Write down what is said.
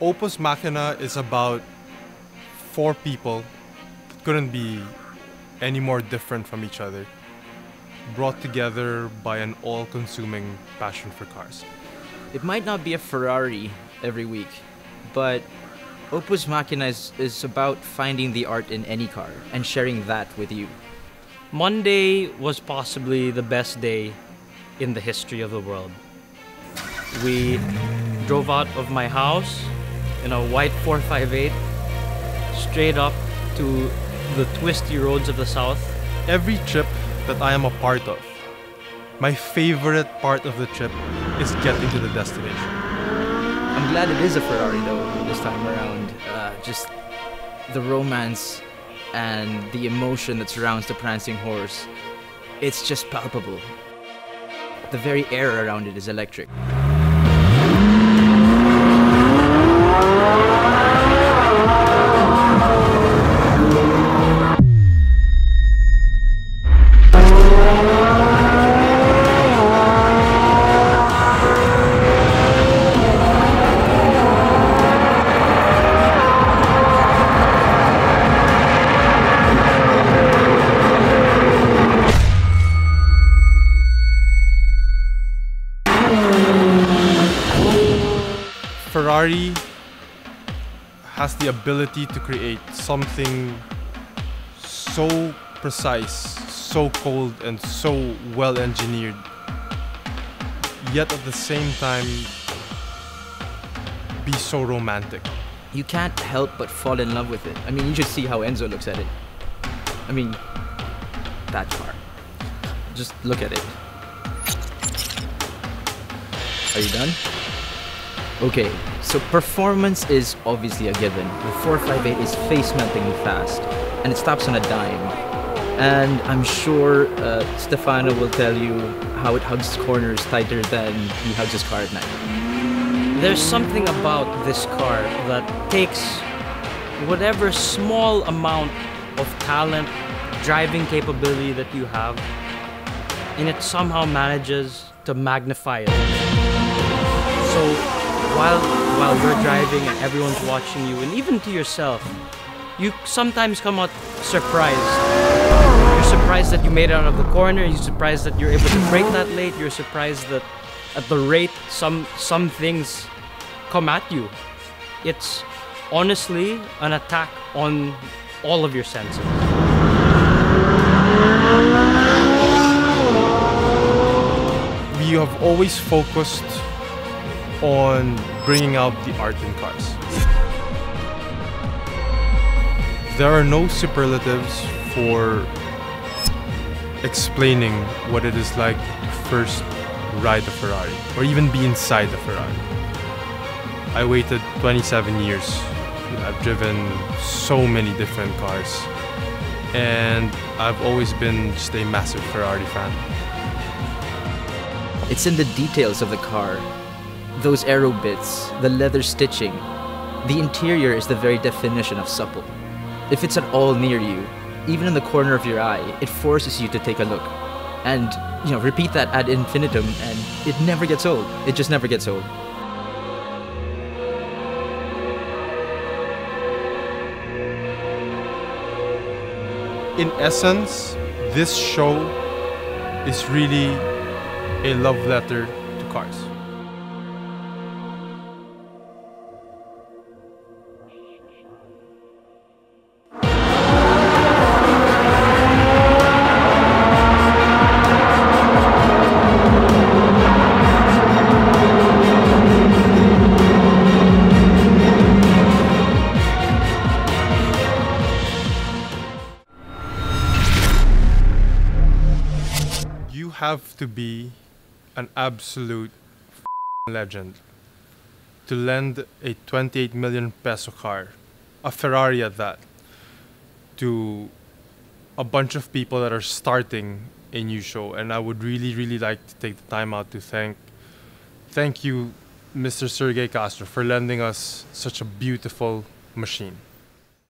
Opus Macchina is about four people, that couldn't be any more different from each other, brought together by an all consuming passion for cars. It might not be a Ferrari every week, but Opus Macchina is, is about finding the art in any car and sharing that with you. Monday was possibly the best day in the history of the world. We drove out of my house in a white 458 straight up to the twisty roads of the south. Every trip that I am a part of, my favorite part of the trip is getting to the destination. I'm glad it is a Ferrari though this time around. Uh, just the romance and the emotion that surrounds the prancing horse. It's just palpable. The very air around it is electric. Ferrari has the ability to create something so precise, so cold, and so well engineered, yet at the same time be so romantic. You can't help but fall in love with it. I mean, you should see how Enzo looks at it. I mean, that car. Just look at it. Are you done? Okay, so performance is obviously a given. The 458 is face-meltingly fast, and it stops on a dime. And I'm sure uh, Stefano will tell you how it hugs corners tighter than he hugs his car at night. There's something about this car that takes whatever small amount of talent, driving capability that you have, and it somehow manages to magnify it. So while while you're driving and everyone's watching you, and even to yourself, you sometimes come out surprised. You're surprised that you made it out of the corner. You're surprised that you're able to brake that late. You're surprised that at the rate some some things come at you. It's honestly an attack on all of your senses. We have always focused on bringing out the art in cars. There are no superlatives for explaining what it is like to first ride a Ferrari or even be inside a Ferrari. I waited 27 years. I've driven so many different cars and I've always been just a massive Ferrari fan. It's in the details of the car those arrow bits, the leather stitching. The interior is the very definition of supple. If it's at all near you, even in the corner of your eye, it forces you to take a look. And, you know, repeat that ad infinitum, and it never gets old. It just never gets old. In essence, this show is really a love letter to cars. Have to be an absolute legend to lend a 28 million peso car, a Ferrari at that, to a bunch of people that are starting a new show. And I would really, really like to take the time out to thank, thank you, Mr. Sergey Castro, for lending us such a beautiful machine.